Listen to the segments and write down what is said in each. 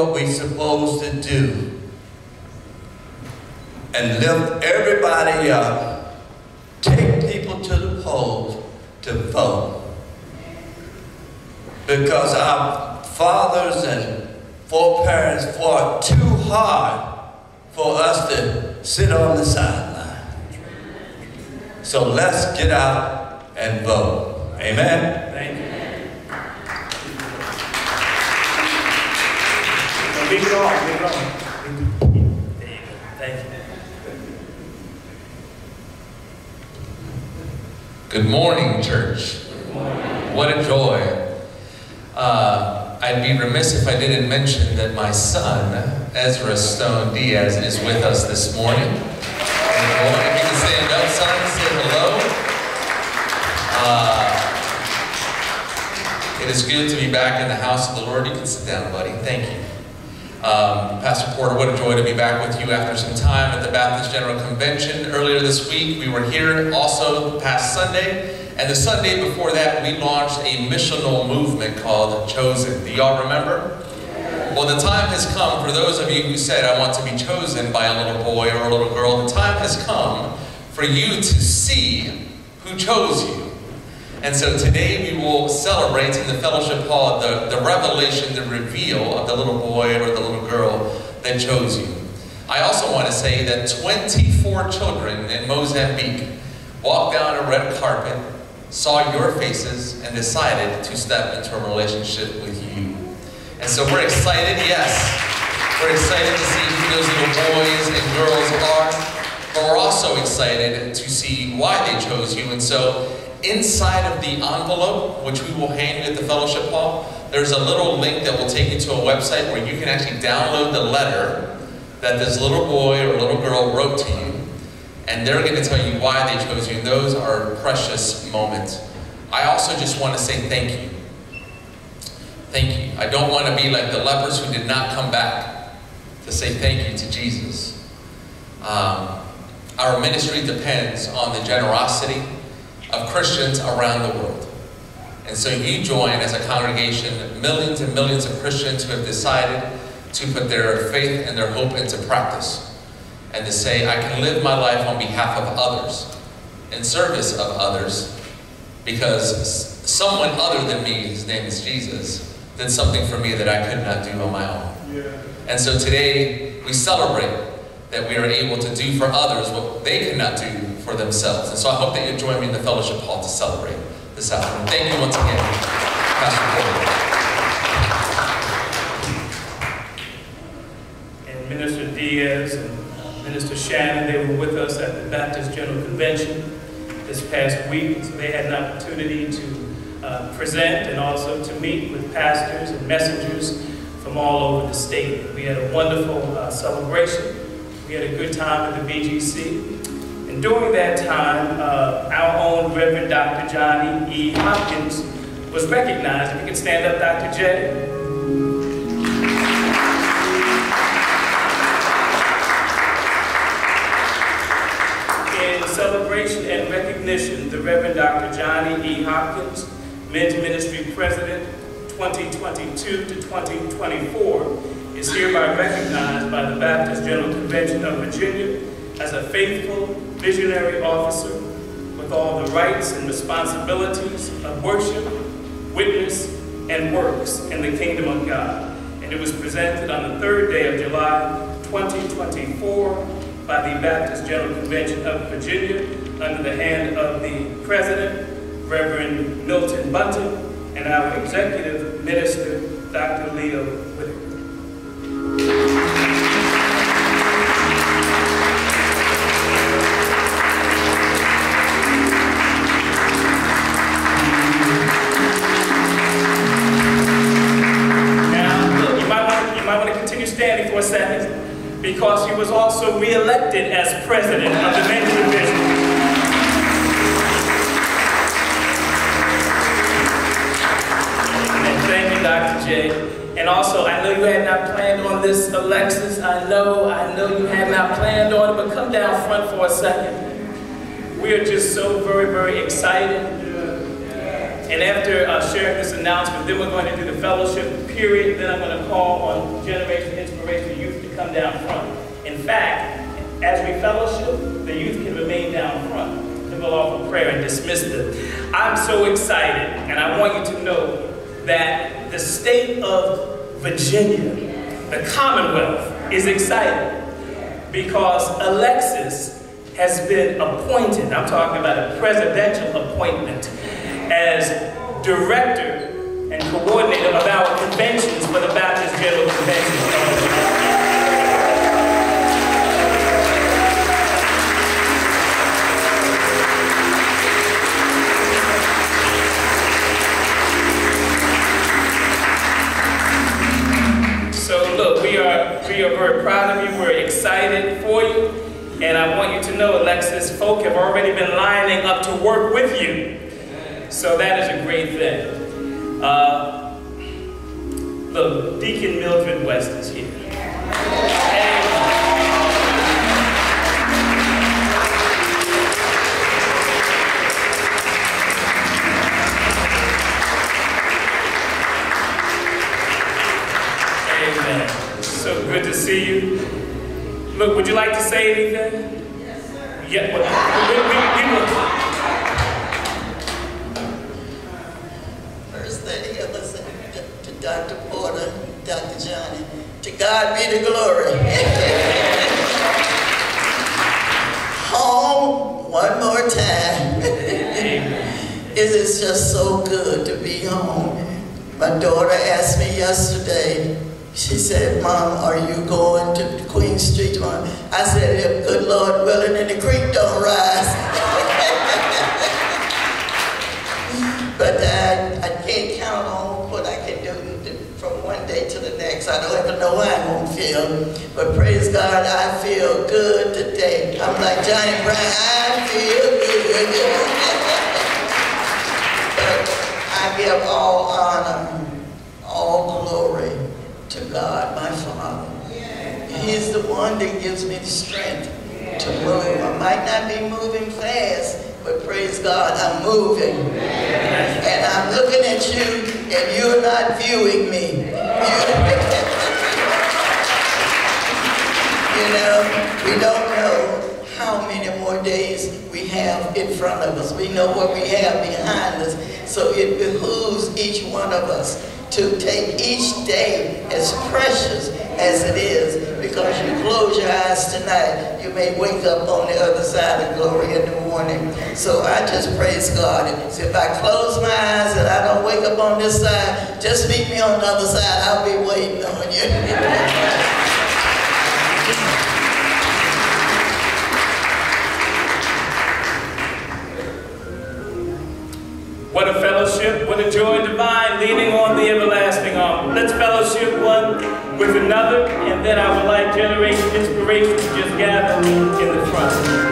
what we're supposed to do and lift everybody up, take people to the polls to vote. Because our fathers and foreparents fought too hard for us to sit on the sideline. So let's get out and vote. Amen? Thank you. Good morning, church. What a joy. Uh, I'd be remiss if I didn't mention that my son, Ezra Stone Diaz, is with us this morning. And if you can stand up, son, say hello. Uh, it is good to be back in the house of the Lord. You can sit down, buddy. Thank you. Um, Pastor Porter, what a joy to be back with you after some time at the Baptist General Convention. Earlier this week, we were here also past Sunday, and the Sunday before that, we launched a missional movement called Chosen. Do y'all remember? Well, the time has come for those of you who said, I want to be chosen by a little boy or a little girl, the time has come for you to see who chose you. And so today we will celebrate in the fellowship hall the, the revelation, the reveal of the little boy or the little girl that chose you. I also want to say that 24 children in Mozambique walked down a red carpet, saw your faces, and decided to step into a relationship with you. And so we're excited, yes, we're excited to see who those little boys and girls are, but we're also excited to see why they chose you. And so Inside of the envelope, which we will hand you at the fellowship hall, there's a little link that will take you to a website where you can actually download the letter that this little boy or little girl wrote to you. And they're going to tell you why they chose you. And those are precious moments. I also just want to say thank you. Thank you. I don't want to be like the lepers who did not come back to say thank you to Jesus. Um, our ministry depends on the generosity of Christians around the world. And so you join as a congregation millions and millions of Christians who have decided to put their faith and their hope into practice and to say, I can live my life on behalf of others, in service of others, because someone other than me, his name is Jesus, did something for me that I could not do on my own. Yeah. And so today we celebrate that we are able to do for others what they could not do for themselves. And so I hope that you join me in the fellowship hall to celebrate this afternoon. Thank you once again, Pastor Porter. And Minister Diaz and Minister Shannon, they were with us at the Baptist General Convention this past week. So they had an opportunity to uh, present and also to meet with pastors and messengers from all over the state. We had a wonderful uh, celebration. We had a good time at the BGC. And during that time, uh, our own Reverend Dr. Johnny E. Hopkins was recognized. If you can stand up, Dr. J. In celebration and recognition, the Reverend Dr. Johnny E. Hopkins, Men's Ministry President 2022 to 2024, is hereby recognized by the Baptist General Convention of Virginia as a faithful visionary officer with all the rights and responsibilities of worship, witness, and works in the kingdom of God. And it was presented on the third day of July 2024 by the Baptist General Convention of Virginia under the hand of the President, Reverend Milton Bunton, and our Executive Minister, Dr. Leo because he was also re-elected as president of the men's division. And thank you, Dr. J. And also, I know you had not planned on this, Alexis. I know, I know you had not planned on it, but come down front for a second. We are just so very, very excited And after uh, sharing this announcement, then we're going to do the fellowship period. Then I'm going to call on Generation Inspiration Youth to come down front. In fact, as we fellowship, the youth can remain down front. Then we'll offer prayer and dismiss them. I'm so excited, and I want you to know that the state of Virginia, the Commonwealth, is excited because Alexis has been appointed, I'm talking about a presidential appointment, as director and coordinator of our conventions for the Baptist General Convention. So look, we are, we are very proud of you. We're excited for you. And I want you to know, Alexis, folk have already been lining up to work with you. So that is a great thing. Uh, look, Deacon Mildred West is here. Amen. So good to see you. Look, would you like to say anything? Yes, sir. Yeah, well, we, we, we will. It is just so good to be home. My daughter asked me yesterday, she said, Mom, are you going to Queen Street tomorrow? I said, if good Lord willing and the creek don't rise. but I, I can't count on what I can do from one day to the next. I don't even know how I'm going to feel. But praise God, I feel good today. I'm like Johnny Brown, I feel good. give all honor, all glory to God, my Father. He's the one that gives me the strength to move. I might not be moving fast, but praise God, I'm moving. And I'm looking at you, and you're not viewing me. You know, we don't know how many more days have in front of us. We know what we have behind us. So it behooves each one of us to take each day as precious as it is because you close your eyes tonight, you may wake up on the other side of glory in the morning. So I just praise God. So if I close my eyes and I don't wake up on this side, just meet me on the other side. I'll be waiting on you. with another, and then I would like Generation Inspiration to just gather in the front.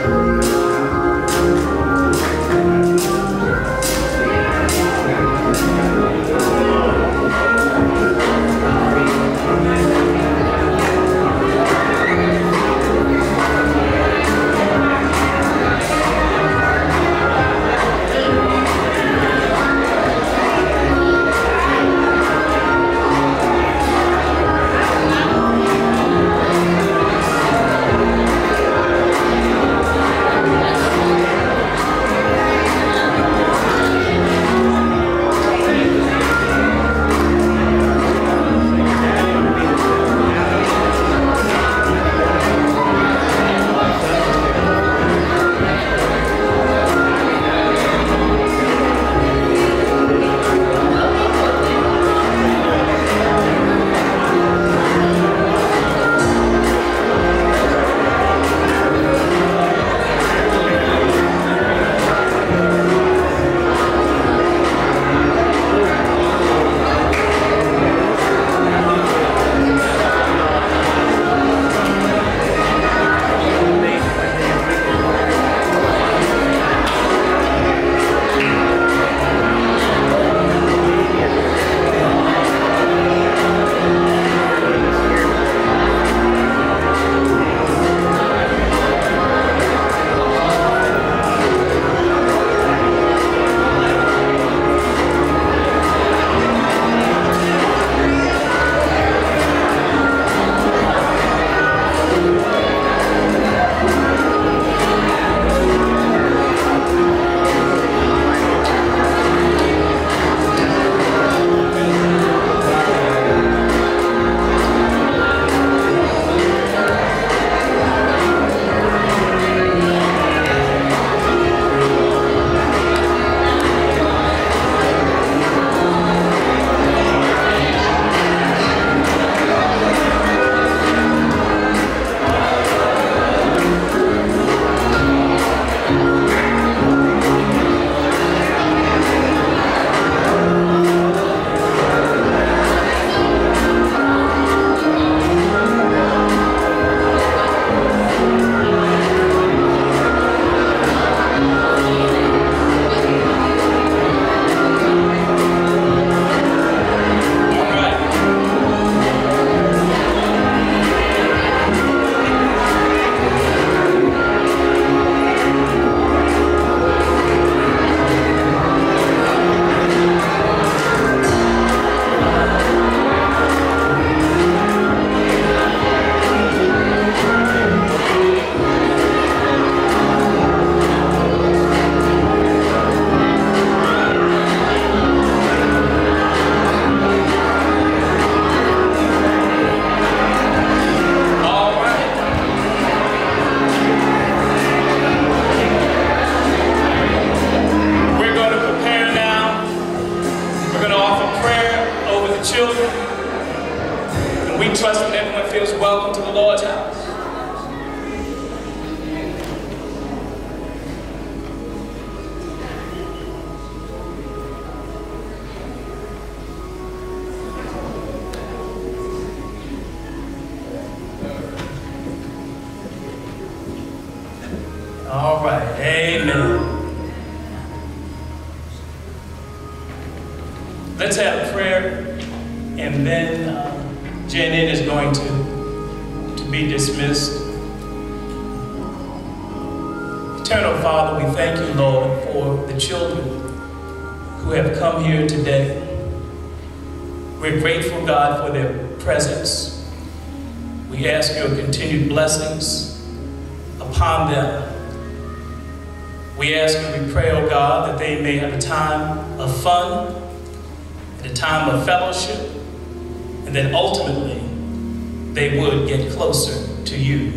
They would get closer to you,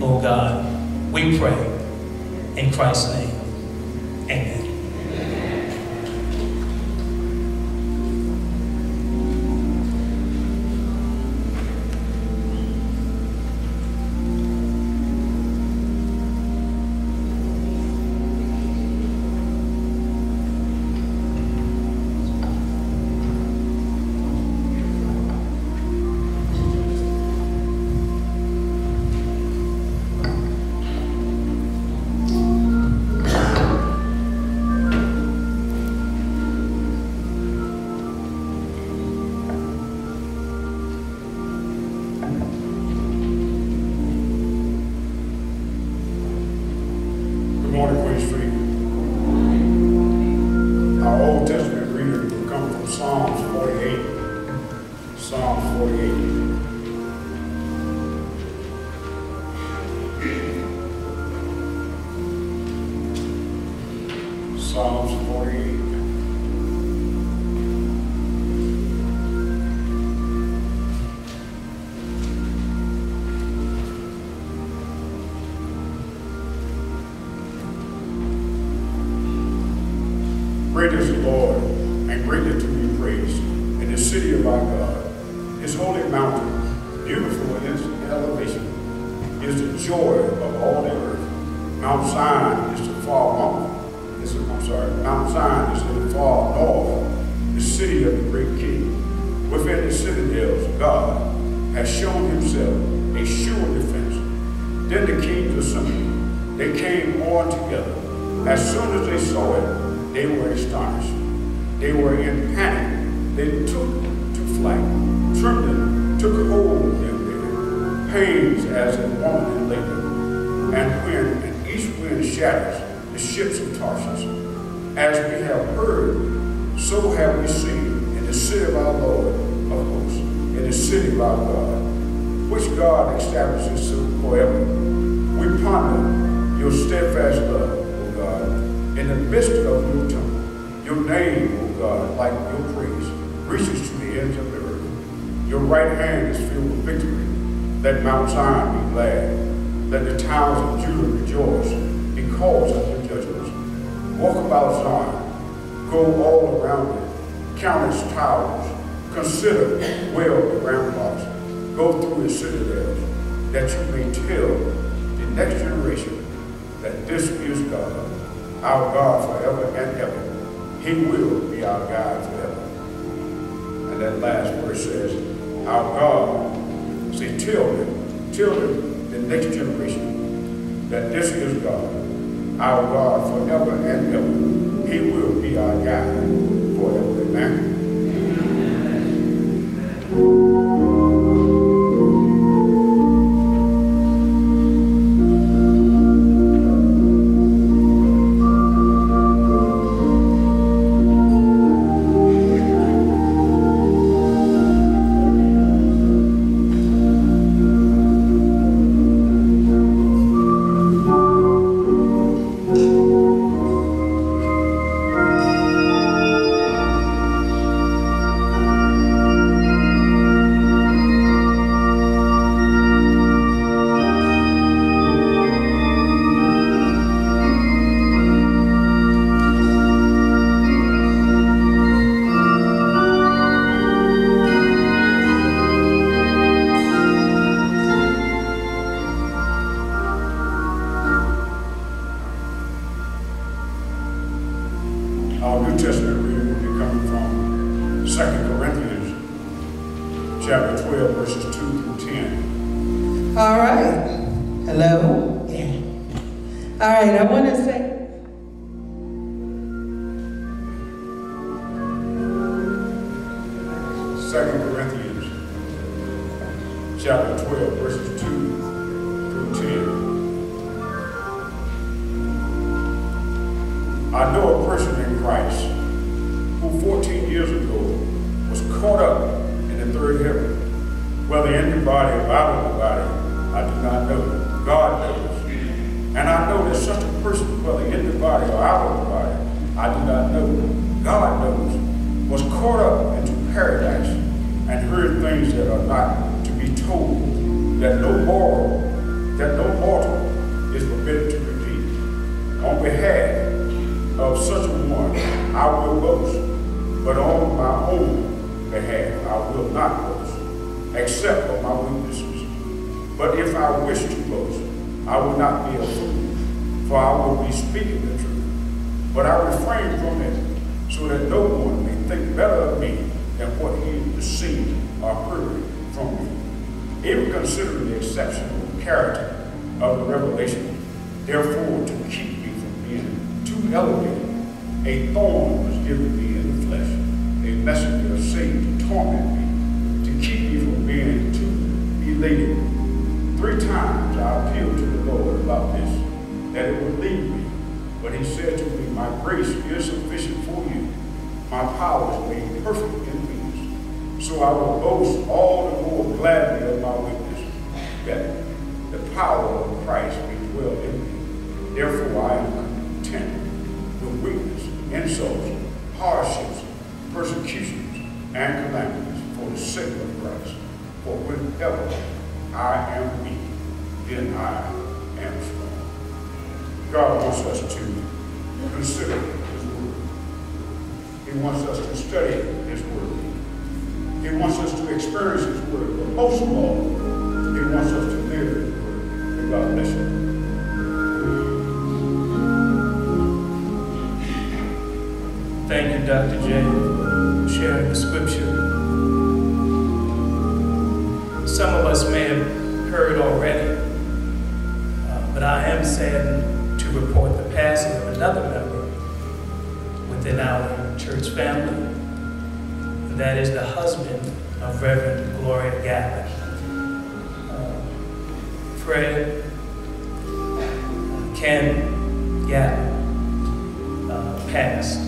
oh God. We pray in Christ's name. Amen. Zion is the far north. I'm sorry, Mount Zion is in the far north, the city of the great king. Within the citadels, God has shown himself a sure defense. Then the kings assembled. They came all together. As soon as they saw it, they were astonished. They were in panic. They took to flight. Trembling took hold of their Pains as a woman in labor. And when east wind shatters the ships of Tarsus. as we have heard, so have we seen in the city of our Lord of hosts, in the city of our God, which God establishes forever. We ponder your steadfast love, O God, in the midst of your temple. Your name, O God, like your praise, reaches to the ends of the earth. Your right hand is filled with victory. Let Mount Zion be glad. Let the towns of Judah rejoice because of your judgments. Walk about Zion. Go all around it. Count its towers. Consider well the ramparts. Go through the citadels, that you may tell the next generation that this is God, our God forever and ever. He will be our God forever. And that last verse says, our God, say, tell them, tell them, the next generation, that this is God, our God forever and ever. He will be our guide forever. Amen. All person, whether in the body or out of the body, I do not know. God knows, was caught up into paradise and heard things that are not to be told, that no mortal, that no mortal is forbidden to repeat. On behalf of such a one, I will boast, but on my own behalf I will not boast, except for my weaknesses. But if I wish to boast, I will not be a fool, for I will be speaking the truth. But I refrain from it, so that no one may think better of me than what he seen or heard from me. Even considering the exceptional character of the revelation, therefore to keep me from being too elevated, a thorn was given me in the flesh, a messenger of Satan to torment me, to keep me from being too elated. Three times I appealed to the Lord about this, that it would leave me. But he said to me, My grace is sufficient for you. My power is made perfect in weakness. So I will boast all the more gladly of my weakness, that the power of Christ may dwell in me. Therefore I am content with weakness, insults, hardships, persecutions, and calamities for the sake of Christ. For whenever I am weak, then I am strong. God wants us to consider His Word. He wants us to study His Word. He wants us to experience His Word. But most of all, He wants us to live His Word. May God bless you. Thank you, Dr. J, for sharing the scripture. Some of us may have heard already, uh, but I am to report the passing of another member within our church family, that is the husband of Reverend Gloria Gavin. Uh, Fred uh, Ken Gavin uh, passed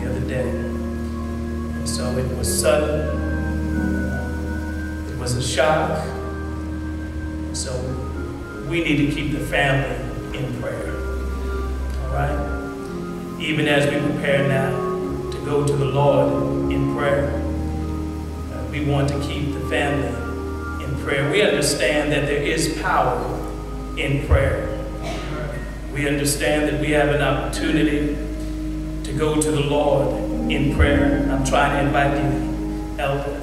the other day. And so it was sudden. It was a shock. So we need to keep the family Even as we prepare now to go to the Lord in prayer, uh, we want to keep the family in prayer. We understand that there is power in prayer. We understand that we have an opportunity to go to the Lord in prayer. I'm trying to invite you, Elder,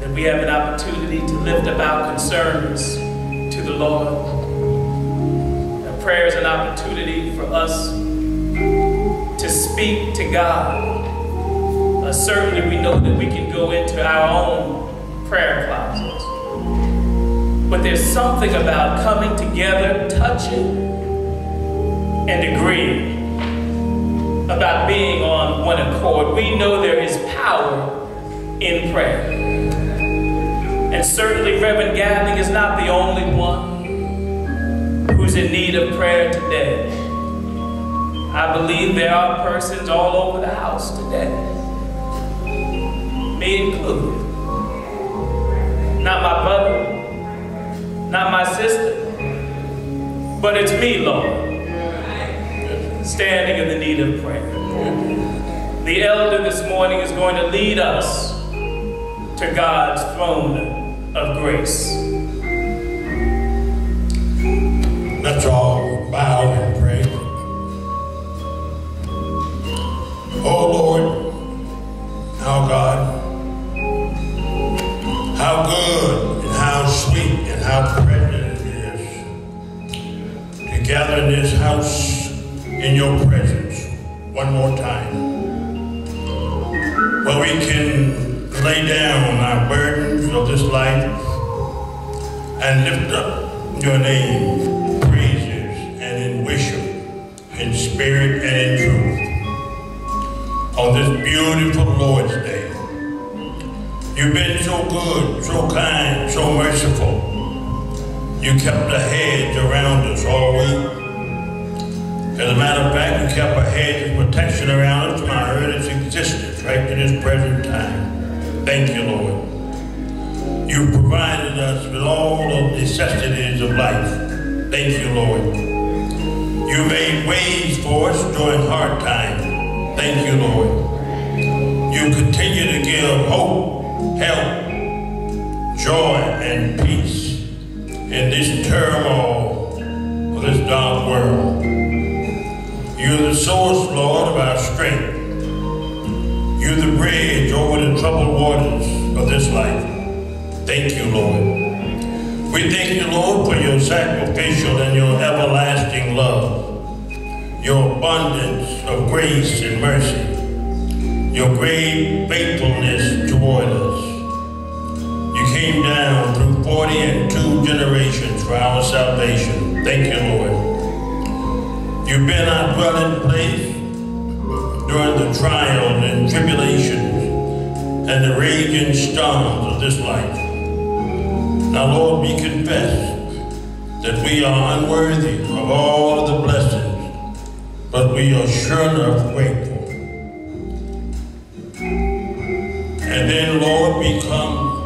that we have an opportunity to lift up our concerns to the Lord. Prayer is an opportunity us to speak to God. Uh, certainly, we know that we can go into our own prayer closets. But there's something about coming together, touching, and agreeing about being on one accord. We know there is power in prayer. And certainly Reverend Gavin is not the only one who's in need of prayer today. I believe there are persons all over the house today, me included. Not my brother, not my sister, but it's me, Lord standing in the need of prayer. The elder this morning is going to lead us to God's throne of grace. Let's all bow Oh Lord, our God, how good and how sweet and how precious it is to gather in this house in your presence one more time. Where we can lay down our burdens of this life and lift up your name, praises and in worship, in spirit and in truth. On this beautiful Lord's Day, you've been so good, so kind, so merciful. You kept a hedge around us all week. As a matter of fact, you kept a hedge of protection around us from our earliest existence right to this present time. Thank you, Lord. You provided us with all the necessities of life. Thank you, Lord. You made ways for us during hard times. Thank you, Lord. You continue to give hope, help, joy, and peace in this turmoil of this dark world. You're the source, Lord, of our strength. You're the bridge over the troubled waters of this life. Thank you, Lord. We thank you, Lord, for your sacrificial and your everlasting love, your abundance of grace and mercy, your great faithfulness toward us. You came down through 40 and two generations for our salvation. Thank you, Lord. You've been our dwelling place during the trials and tribulations and the raging storms of this life. Now, Lord, we confess that we are unworthy of all of the blessings, but we are sure enough grateful. And then, Lord, we come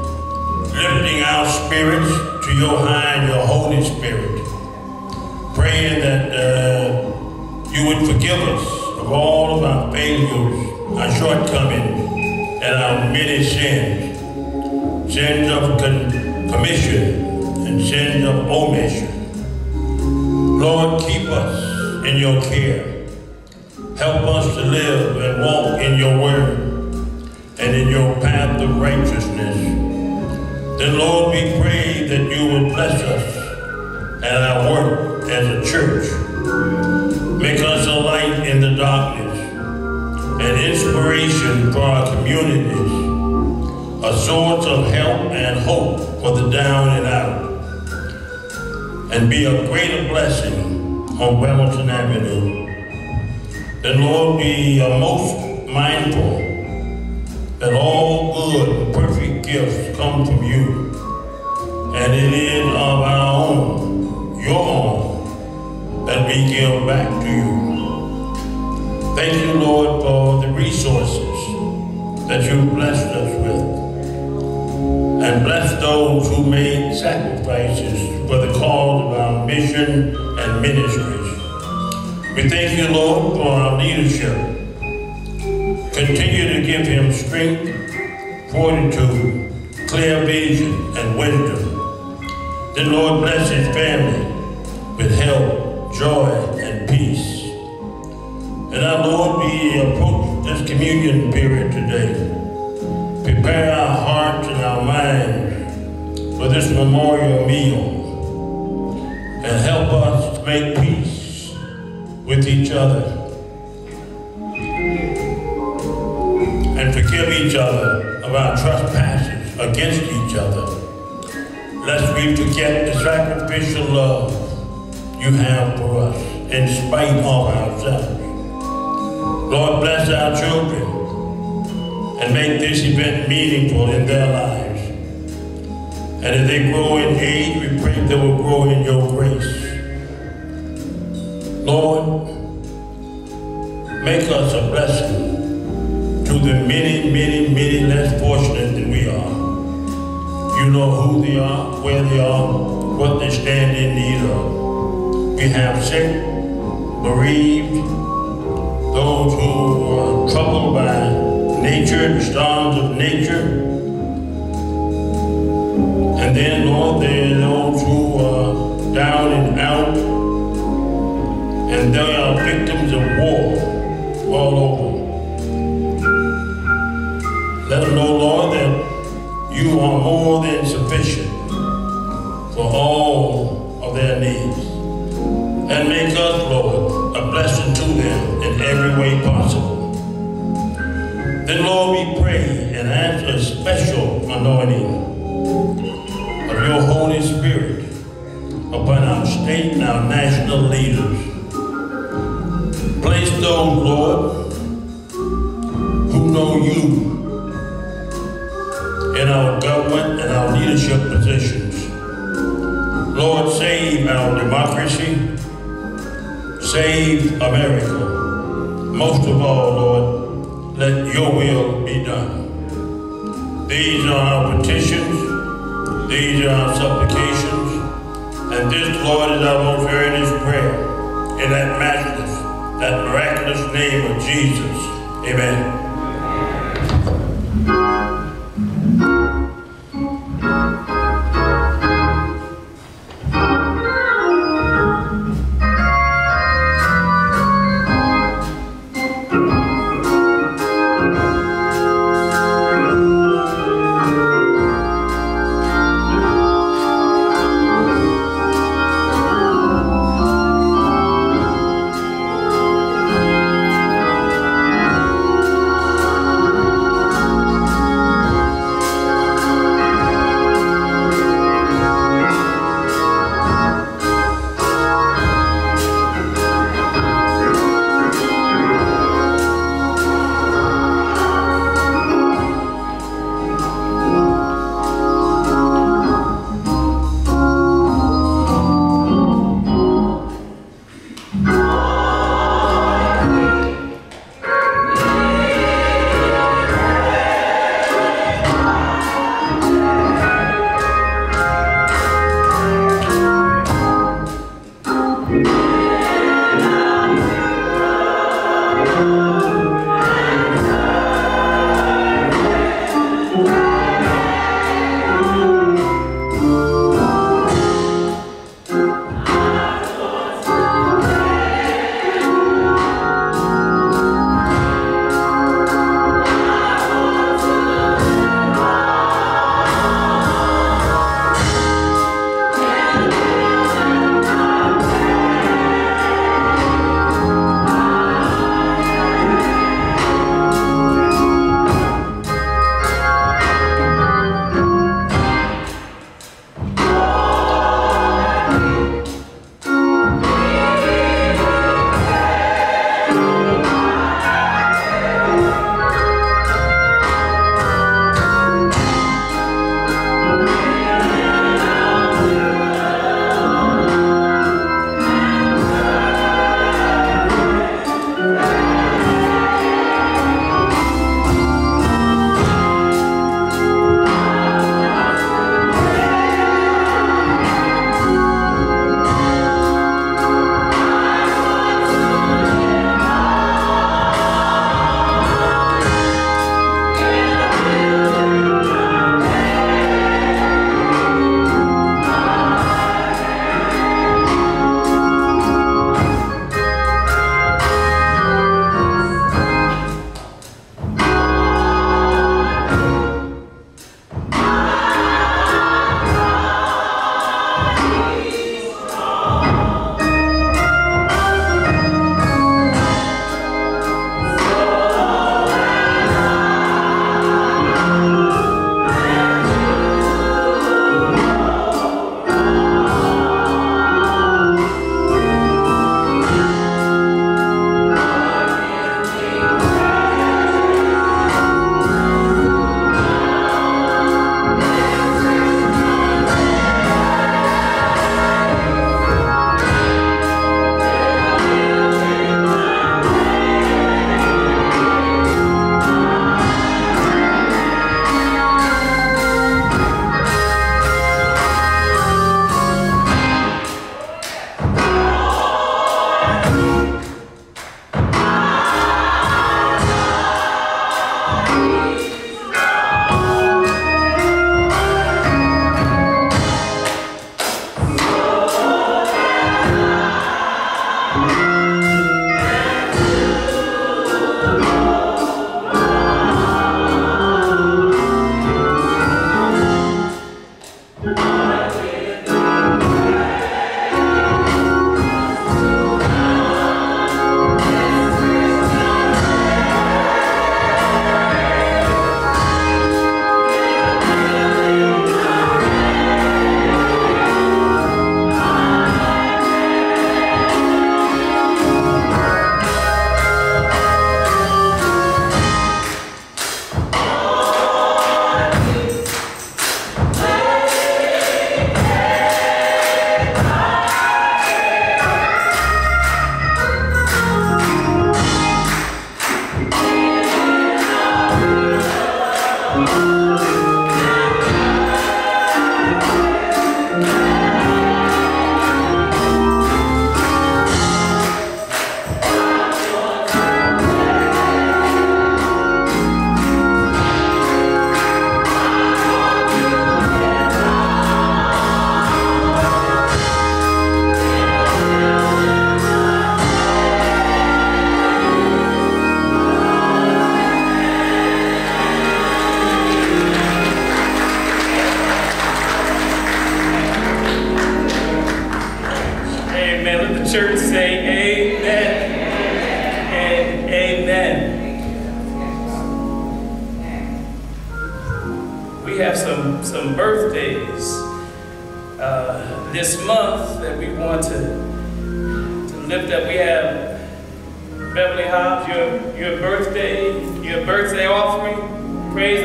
lifting our spirits to your high and your Holy Spirit, praying that uh, you would forgive us of all of our failures, our shortcomings, and our many sins, sins of commission and sins of omission. Lord, keep us in your care. Help us to live and walk in your word and in your path of righteousness. Then, Lord, we pray that you will bless us at our work as a church. Make us a light in the darkness, an inspiration for our communities, a source of help and hope for the down and out, and be a greater blessing on Hamilton Avenue. Then, Lord, be are most mindful that all good perfect gifts come from you, and it is of our own, your own, that we give back to you. Thank you, Lord, for the resources that you blessed us with and bless those who made sacrifices for the cause of our mission and ministries. We thank you, Lord, for our leadership. Continue to give him strength, fortitude, clear vision, and wisdom. Then, Lord, bless his family with health, joy, and peace. And our Lord, we approach this communion period today. Prepare our hearts and our minds for this memorial meal with each other and forgive each other of our trespasses against each other, lest we forget the sacrificial love you have for us in spite of ourselves. Lord, bless our children and make this event meaningful in their lives. And as they grow in age, we pray they will grow in your grace. Lord, make us a blessing to the many, many, many less fortunate than we are. You know who they are, where they are, what they stand in need of. We have sick, bereaved, those who are troubled by nature, the storms of nature. And then, Lord, there are those who are down and out, and they are victims of war all over. Let them know, Lord, that you are more than sufficient for all of their needs. And make us, Lord, a blessing to them in every way possible. Then, Lord, we pray and ask a special anointing of your Holy Spirit upon our state and our national leaders. Place those, Lord, who know you in our government and our leadership positions. Lord, save our democracy, save America. Most of all, Lord, let your will be done. These are our petitions, these are our supplications, and this, Lord, is our most earnest prayer in that matchless, that miraculous name of Jesus. Amen.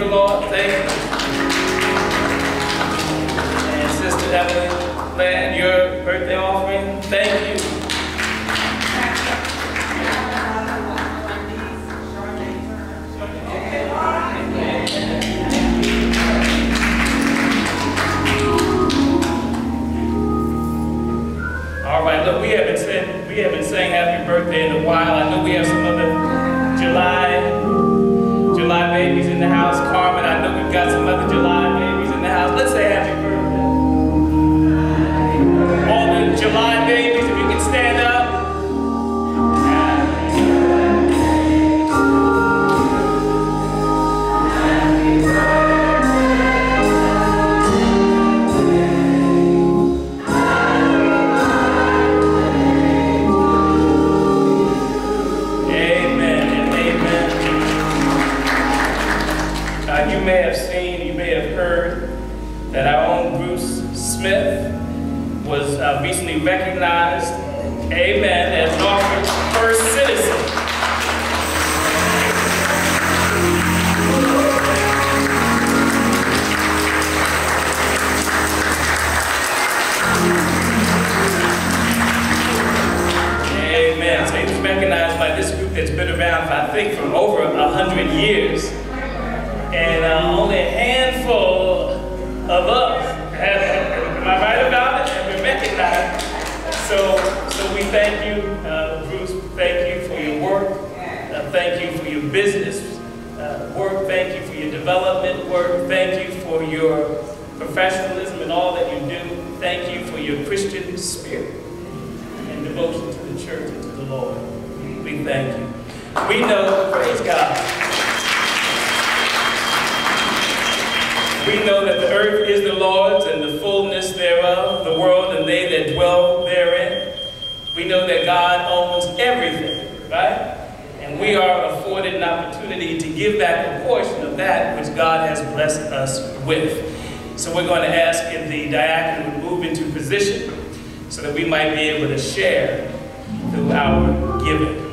Lord. Thank you. And Sister Evelyn Land, your birthday offering. Thank you. All right, look, we haven't said we haven't sang happy birthday in a while. I know we have some other July got some recognized, amen, as Norfolk's first citizen. Amen. So he was recognized by this group that's been around, I think, for over a hundred years. And uh, only a handful of us have, am I right about it, have been recognized. So, so we thank you, uh, Bruce, thank you for your work. Uh, thank you for your business uh, work. Thank you for your development work. Thank you for your professionalism and all that you do. Thank you for your Christian spirit and devotion to the church and to the Lord. We thank you. We know, praise God. We know that the earth is the Lord's and the fullness thereof, the world and they that dwell therein. We know that God owns everything, right? And we are afforded an opportunity to give back a portion of that which God has blessed us with. So we're going to ask if the diaconate would move into position so that we might be able to share through our giving.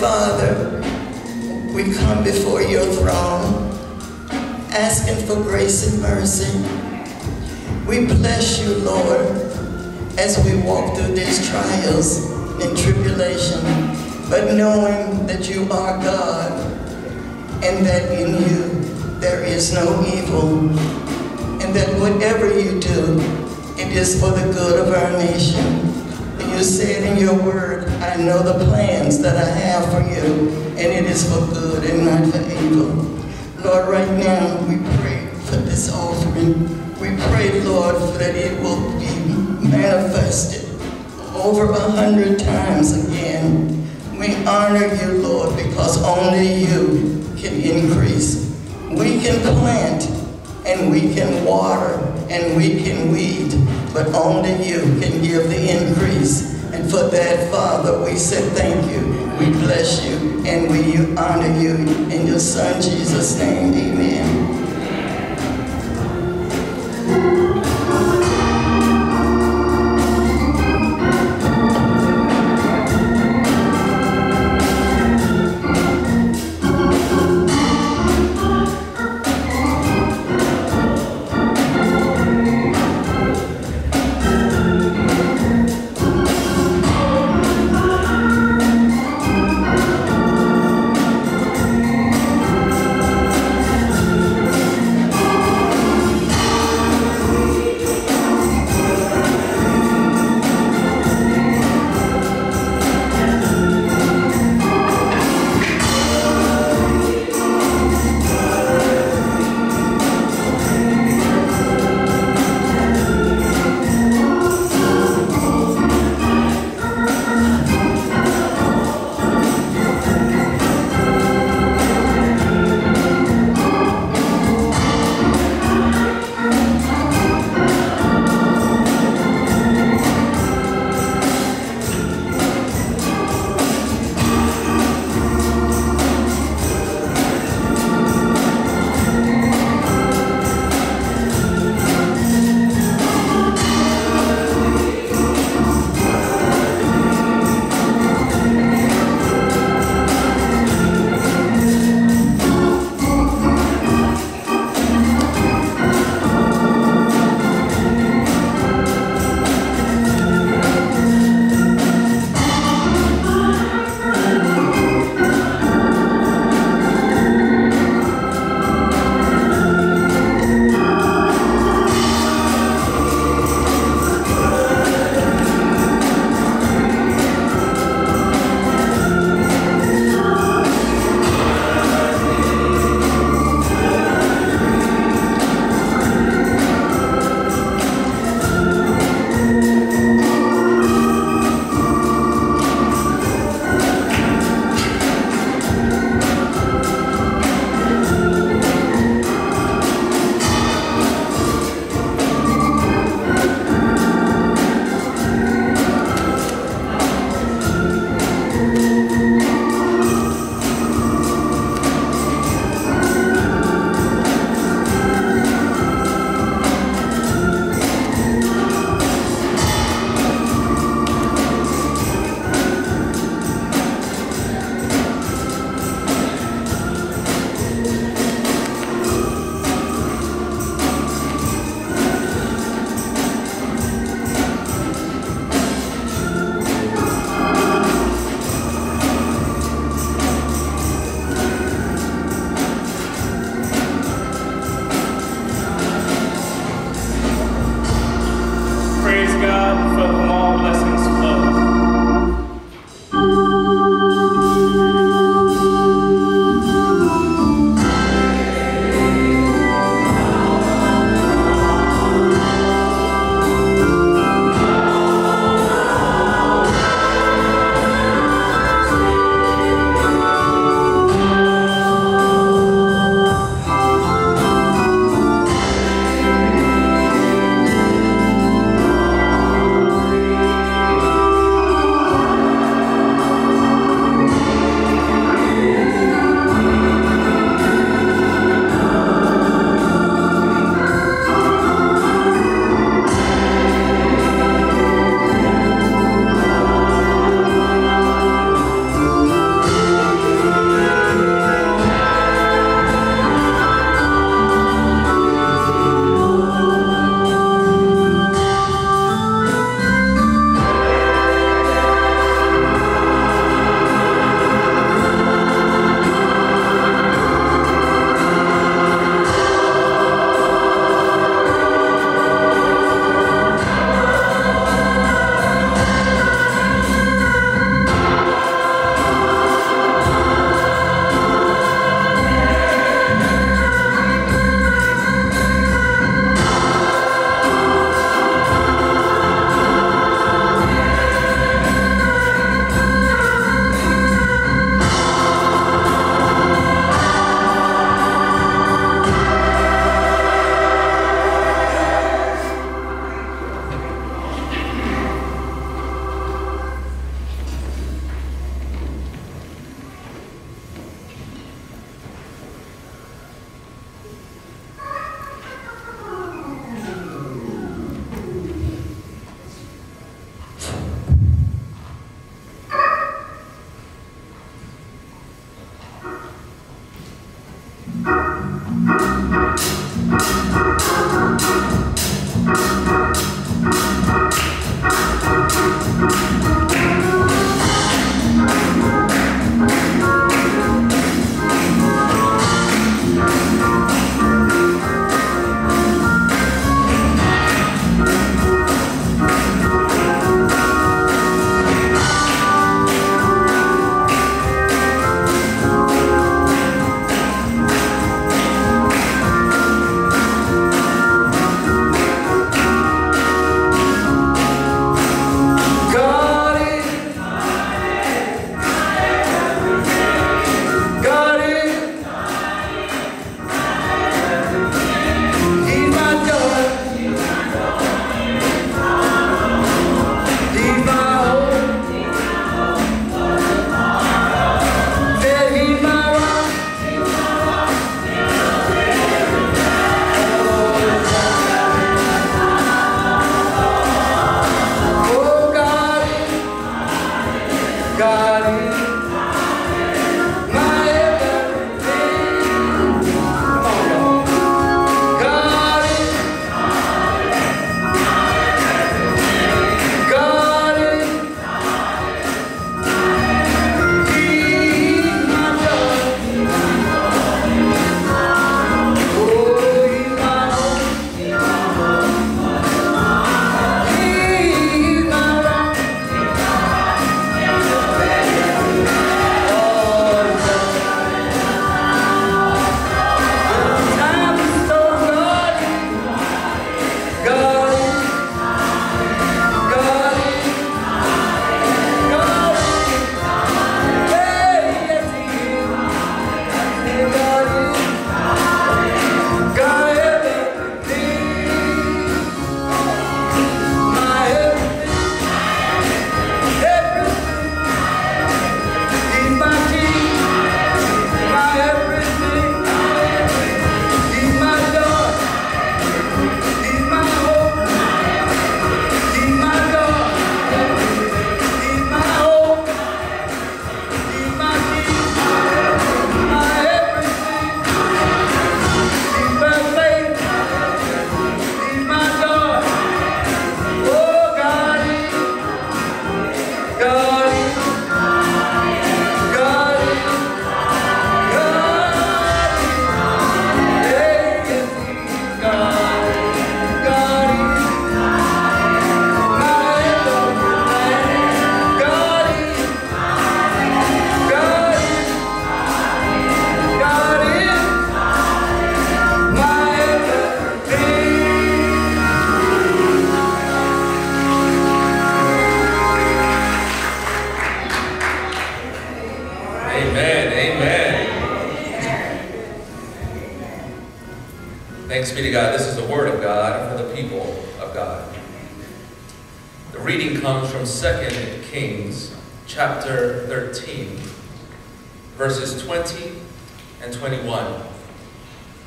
Father, we come before your throne, asking for grace and mercy. We bless you, Lord, as we walk through these trials and tribulation, but knowing that you are God and that in you there is no evil, and that whatever you do, it is for the good of our nation. You said in your word, I know the plans that I have for you, and it is for good and not for evil. Lord, right now, we pray for this offering. We pray, Lord, that it will be manifested over a hundred times again. We honor you, Lord, because only you can increase. We can plant, and we can water, and we can weed, but only you can give the increase. And for that, Father, we say thank you. We bless you, and we honor you. In your Son, Jesus' name, amen.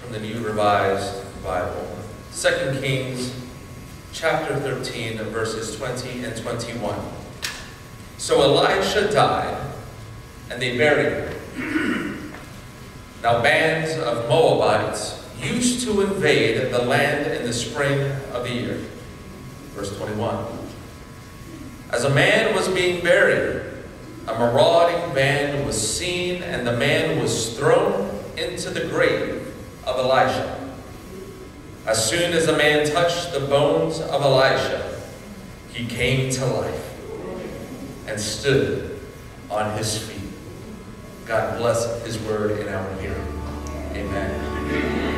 From the New Revised Bible. 2 Kings chapter 13, and verses 20 and 21. So Elisha died and they buried him. Now bands of Moabites used to invade the land in the spring of the year. Verse 21. As a man was being buried, a marauding band was seen, and the man was thrown into the grave of Elisha. As soon as the man touched the bones of Elisha, he came to life and stood on his feet. God bless his word in our hearing. Amen.